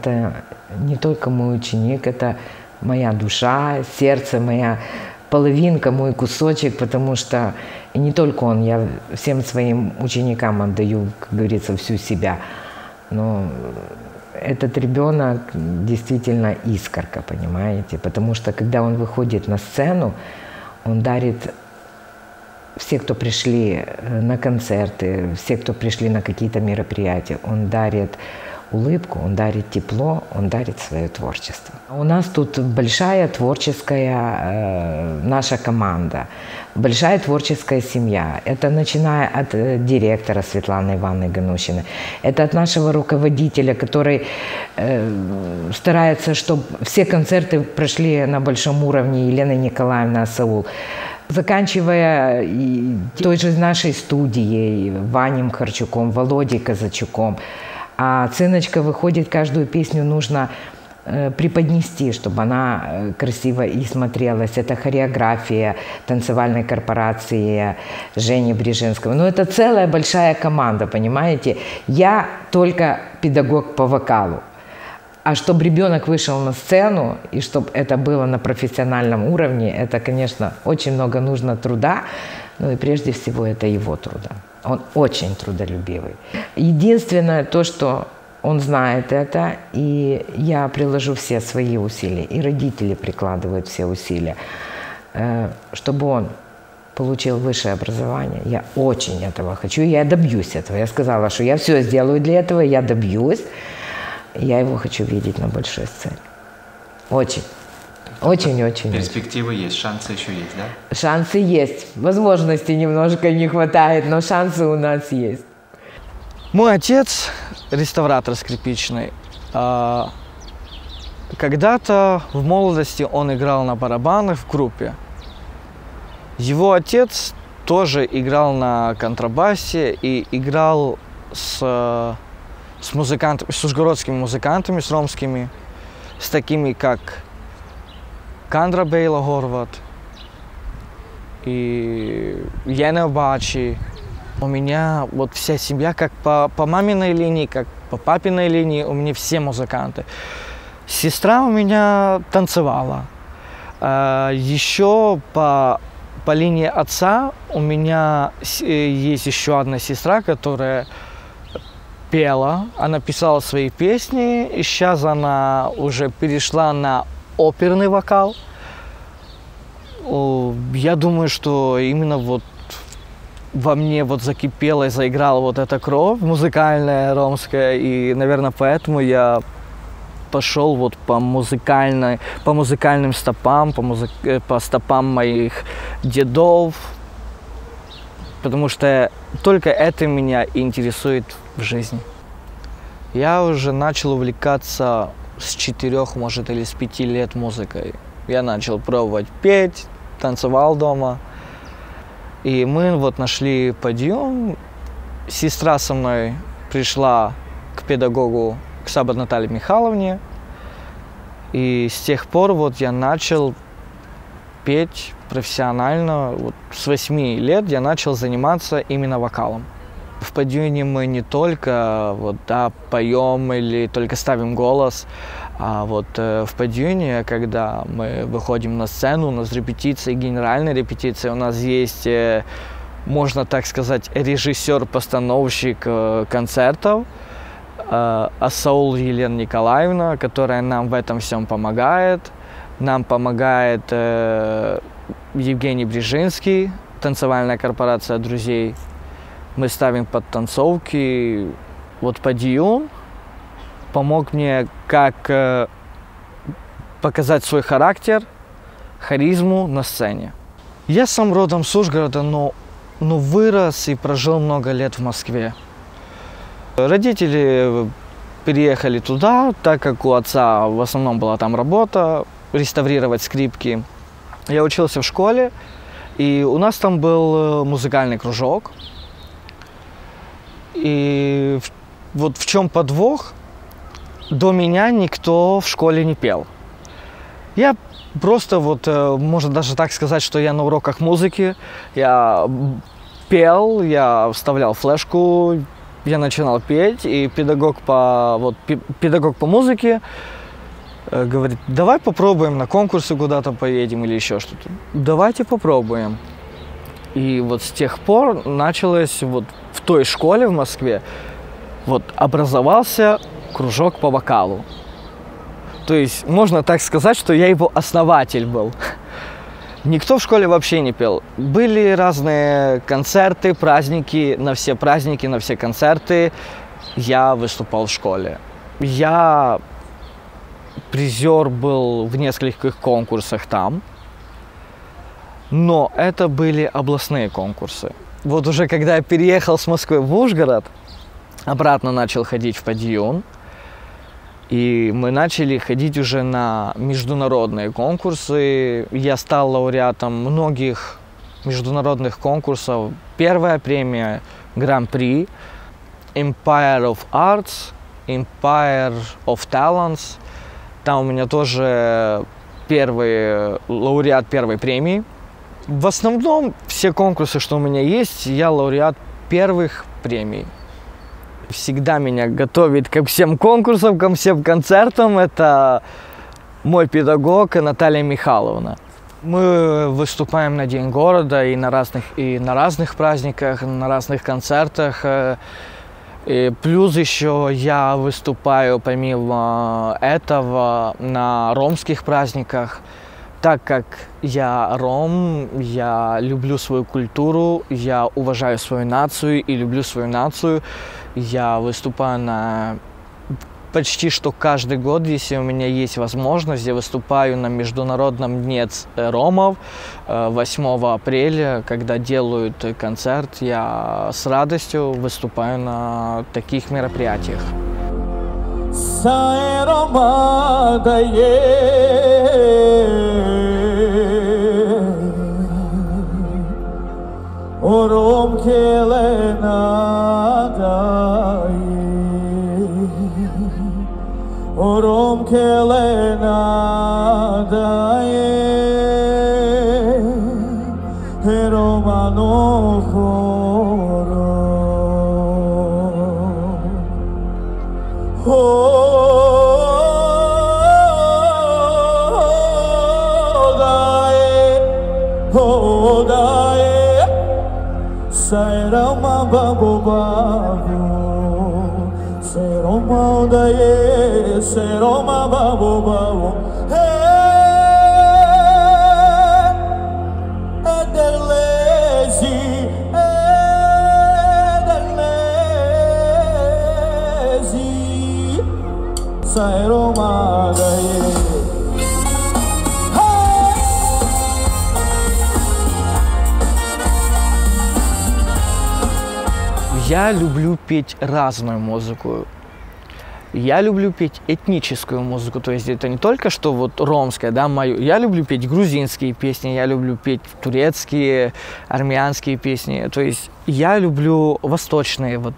Это не только мой ученик, это моя душа, сердце, моя половинка, мой кусочек, потому что и не только он, я всем своим ученикам отдаю, как говорится, всю себя. Но этот ребенок действительно искорка, понимаете? Потому что когда он выходит на сцену, он дарит все, кто пришли э, на концерты, все, кто пришли на какие-то мероприятия, он дарит улыбку, он дарит тепло, он дарит свое творчество. У нас тут большая творческая э, наша команда, большая творческая семья. Это начиная от э, директора Светланы Ивановны Ганущиной, это от нашего руководителя, который э, старается, чтобы все концерты прошли на большом уровне, Елена Николаевна Саул. Заканчивая той же нашей студией, Ванем Харчуком, Володей Казачуком. А циночка выходит, каждую песню нужно э, преподнести, чтобы она э, красиво и смотрелась. Это хореография танцевальной корпорации Жени Брижинского. Ну, это целая большая команда, понимаете? Я только педагог по вокалу. А чтобы ребенок вышел на сцену, и чтобы это было на профессиональном уровне, это, конечно, очень много нужно труда, ну и прежде всего это его труда. Он очень трудолюбивый. Единственное то, что он знает это, и я приложу все свои усилия, и родители прикладывают все усилия, э, чтобы он получил высшее образование. Я очень этого хочу, я добьюсь этого. Я сказала, что я все сделаю для этого, я добьюсь. Я его хочу видеть на большой сцене. Очень. Очень-очень. Перспективы есть, шансы еще есть, да? Шансы есть. Возможностей немножко не хватает, но шансы у нас есть. Мой отец реставратор скрипичный. А, Когда-то в молодости он играл на барабанах в группе. Его отец тоже играл на контрабасе и играл с, с музыкантами, с ужгородскими музыкантами, с ромскими, с такими как Кандра Бейла Горват и Яна Бачи. У меня вот вся семья, как по, по маминой линии, как по папиной линии, у меня все музыканты. Сестра у меня танцевала. Еще по, по линии отца у меня есть еще одна сестра, которая пела, она писала свои песни, и сейчас она уже перешла на оперный вокал. Я думаю, что именно вот во мне вот закипела и заиграла вот эта кровь музыкальная ромская, и, наверное, поэтому я пошел вот по музыкальной, по музыкальным стопам, по, музы- э, по стопам моих дедов, потому что только это меня интересует в жизни. Я уже начал увлекаться с четырех, может, или с пяти лет музыкой. Я начал пробовать петь, танцевал дома. И мы вот нашли подъем. Сестра со мной пришла к педагогу, к Сабар Наталье Михайловне. И с тех пор вот я начал петь профессионально. Вот с 8 лет я начал заниматься именно вокалом. В подъюне мы не только вот, да, поем или только ставим голос, а вот э, в подъюне, когда мы выходим на сцену, у нас репетиции, генеральные репетиции, у нас есть, э, можно так сказать, режиссер-постановщик э, концертов, э, Асаул Елена Николаевна, которая нам в этом всем помогает. Нам помогает э, Евгений Брижинский, танцевальная корпорация друзей. Мы ставим подтанцовки, вот подиум помог мне как э, показать свой характер, харизму на сцене. Я сам родом с Ужгорода, но, но вырос и прожил много лет в Москве. Родители переехали туда, так как у отца в основном была там работа, реставрировать скрипки. Я учился в школе, и у нас там был э, музыкальный кружок. И вот в чем подвох, до меня никто в школе не пел. Я просто вот, э, можно даже так сказать, что я на уроках музыки, я пел, я вставлял флешку, я начинал петь, и педагог по, вот, пе- педагог по музыке э, говорит, давай попробуем на конкурсы куда-то поедем или еще что-то. Давайте попробуем. И вот с тех пор началось вот в той школе в Москве, вот образовался кружок по вокалу. То есть можно так сказать, что я его основатель был. Никто в школе вообще не пел. Были разные концерты, праздники. На все праздники, на все концерты я выступал в школе. Я призер был в нескольких конкурсах там. Но это были областные конкурсы. Вот уже когда я переехал с Москвы в Ужгород, обратно начал ходить в подиум. И мы начали ходить уже на международные конкурсы. Я стал лауреатом многих международных конкурсов. Первая премия Гран-при, Empire of Arts, Empire of Talents. Там у меня тоже первый лауреат первой премии. В основном все конкурсы, что у меня есть, я лауреат первых премий всегда меня готовит ко всем конкурсам, ко всем концертам. Это мой педагог Наталья Михайловна. Мы выступаем на День города и на разных, и на разных праздниках, на разных концертах. И плюс еще я выступаю помимо этого на ромских праздниках. Так как я ром, я люблю свою культуру, я уважаю свою нацию и люблю свою нацию, я выступаю на почти что каждый год, если у меня есть возможность, я выступаю на Международном дне э, ромов э, 8 апреля, когда делают э, концерт, я с радостью выступаю на таких мероприятиях. ওরম খেলে না যায় ওরম খেলে না যায় Ederlezi Sairoma odaye Hey Я люблю петь разную музыку. Я люблю петь этническую музыку, то есть это не только что вот ромская, да, мою. Я люблю петь грузинские песни, я люблю петь турецкие, армянские песни. То есть я люблю восточные, вот,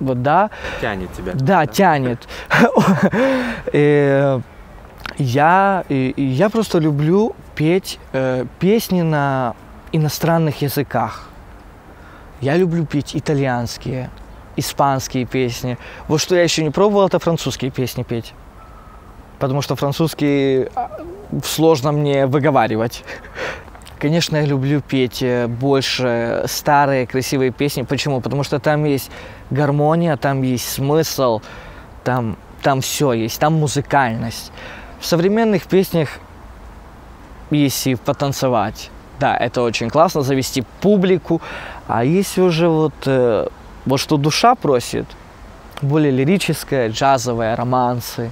вот да. Тянет тебя. Да, тянет. Э, Я, и я просто люблю петь э, песни на иностранных языках. Я люблю петь итальянские, испанские песни. Вот что я еще не пробовал, это французские песни петь. Потому что французский а, сложно мне выговаривать. Конечно, я люблю петь э, больше старые красивые песни. Почему? Потому что там есть гармония, там есть смысл, там, там все есть, там музыкальность. В современных песнях, если потанцевать, да, это очень классно, завести публику. А если уже вот, э, вот что душа просит, более лирическое, джазовое, романсы.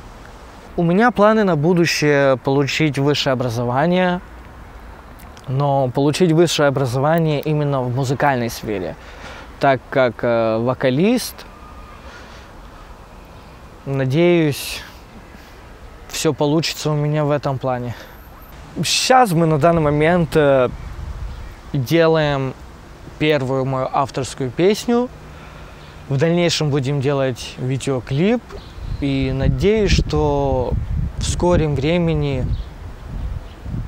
У меня планы на будущее получить высшее образование, но получить высшее образование именно в музыкальной сфере, так как э, вокалист, надеюсь, все получится у меня в этом плане. Сейчас мы на данный момент э, делаем первую мою авторскую песню. В дальнейшем будем делать видеоклип. И надеюсь, что в скором времени,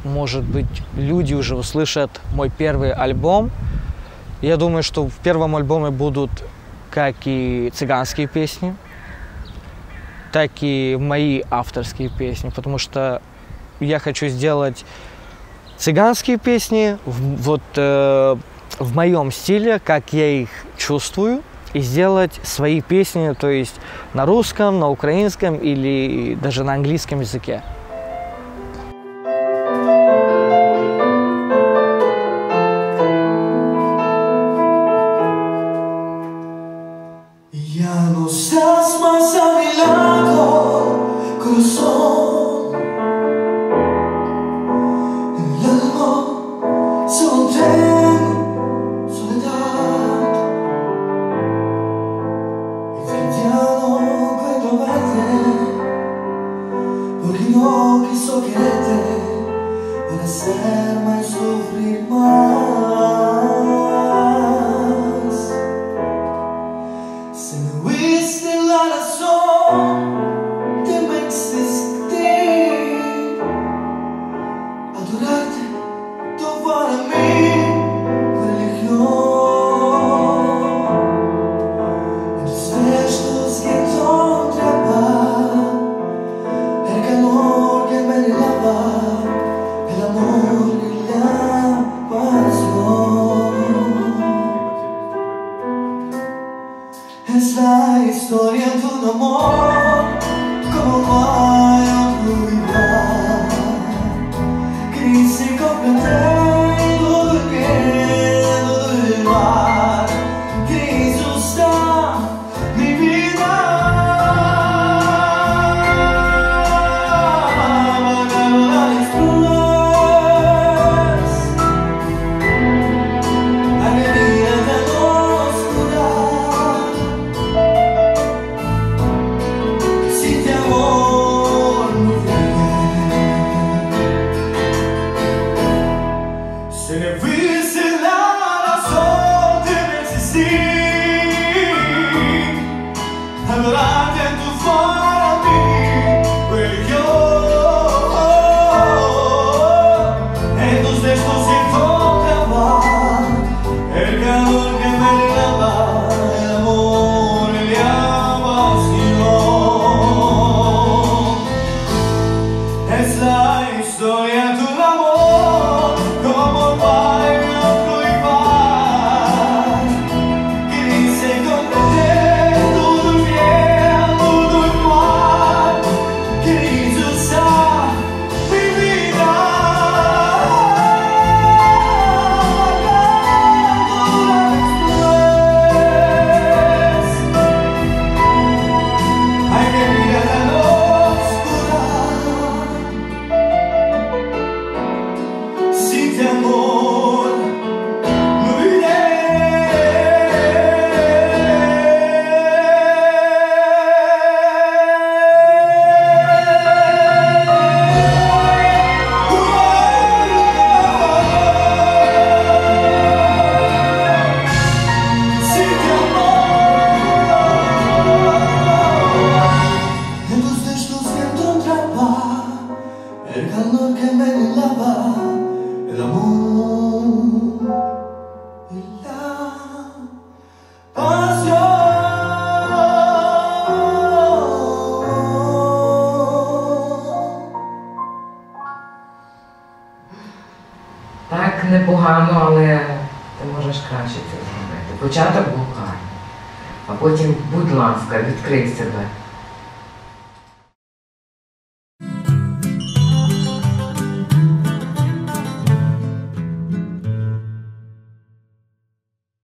может быть, люди уже услышат мой первый альбом. Я думаю, что в первом альбоме будут как и цыганские песни, так и мои авторские песни, потому что я хочу сделать цыганские песни в, вот э, в моем стиле, как я их чувствую, и сделать свои песни, то есть на русском, на украинском или даже на английском языке. Porque no quiso quererte para hacerme sufrir más. É do fora. Непогано, але ти можеш краще це зробити. Початок гарний. А потім, будь ласка, відкрий себе.